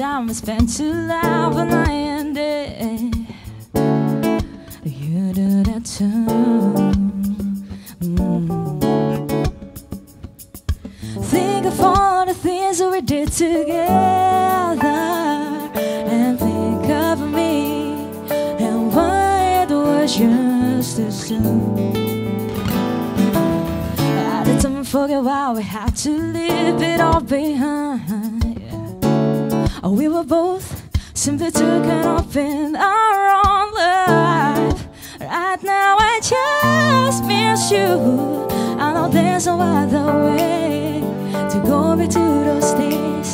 time we spent to love and I ended. You do that too. Mm. Think of all the things that we did together, and think of me and why it was just too soon. I didn't forget why we had to leave it all behind. Oh, we were both simply taken up in our own life. Just miss you. I know there's no other way to go back to those days.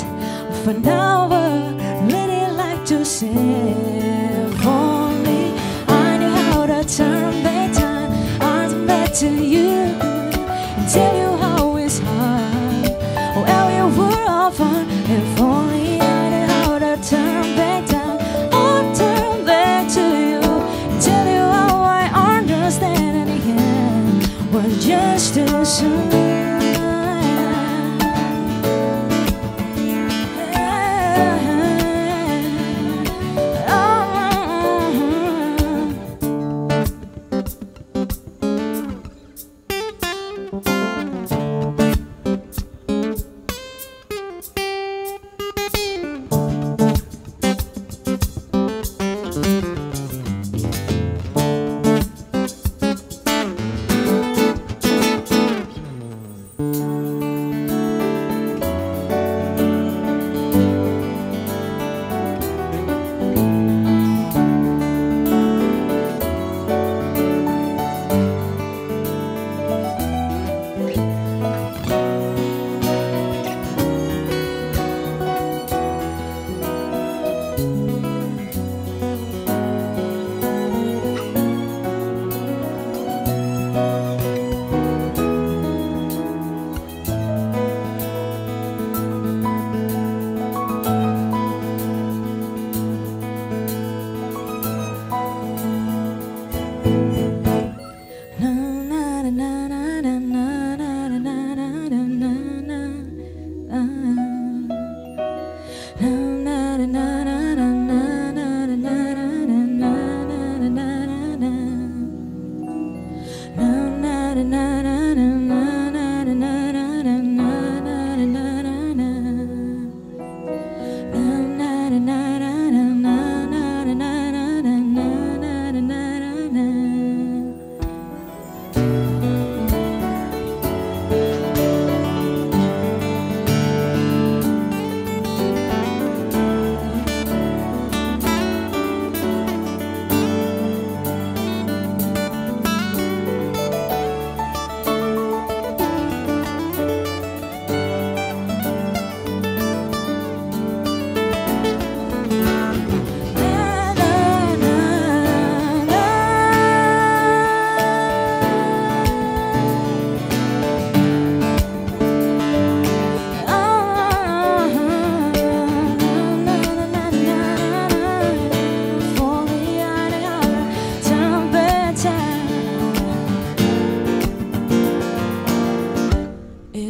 For now, I'd really like to say for me, I knew how to turn back time. I'm back to you.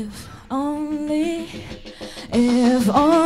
if only, if only.